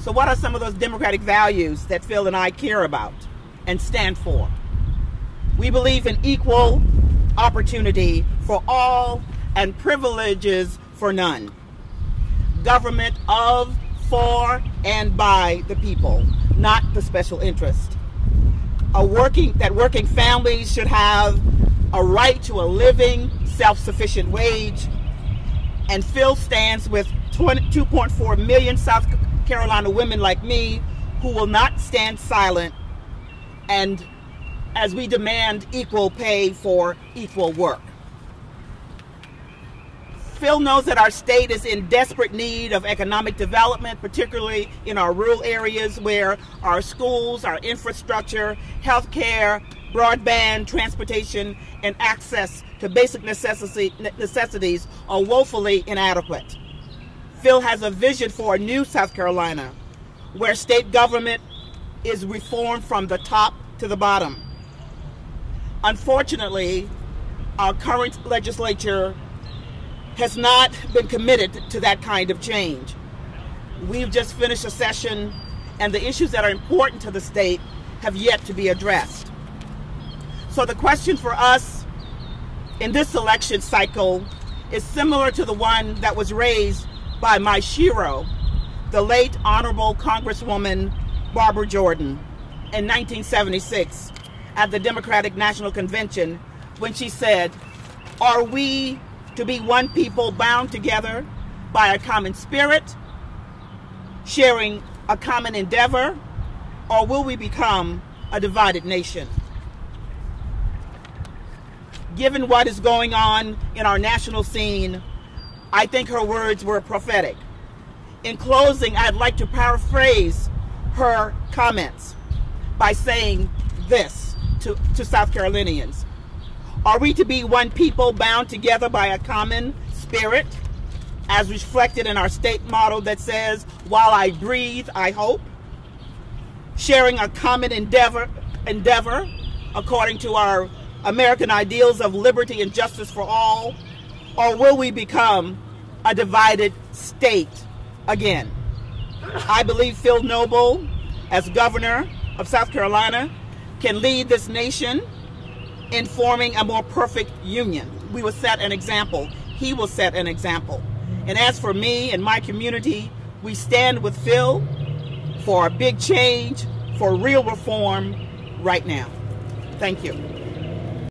So, what are some of those democratic values that Phil and I care about and stand for? We believe in equal opportunity for all and privileges for none. Government of, for, and by the people, not the special interest. A working that working families should have a right to a living, self-sufficient wage, and Phil stands with 2.4 million South Carolina women like me who will not stand silent and as we demand equal pay for equal work. Phil knows that our state is in desperate need of economic development, particularly in our rural areas where our schools, our infrastructure, health care, broadband, transportation, and access to basic necessity, necessities are woefully inadequate. Phil has a vision for a new South Carolina where state government is reformed from the top to the bottom. Unfortunately, our current legislature has not been committed to that kind of change. We've just finished a session, and the issues that are important to the state have yet to be addressed. So the question for us in this election cycle is similar to the one that was raised by my shero, the late Honorable Congresswoman Barbara Jordan, in 1976 at the Democratic National Convention when she said, Are we to be one people bound together by a common spirit, sharing a common endeavor, or will we become a divided nation? Given what is going on in our national scene, I think her words were prophetic. In closing, I'd like to paraphrase her comments by saying this to, to South Carolinians. Are we to be one people bound together by a common spirit, as reflected in our state motto that says, While I breathe, I hope? Sharing a common endeavor, endeavor according to our American ideals of liberty and justice for all? Or will we become a divided state again? I believe Phil Noble, as governor of South Carolina, can lead this nation in forming a more perfect union. We will set an example. He will set an example. And as for me and my community, we stand with Phil for a big change, for real reform right now. Thank you.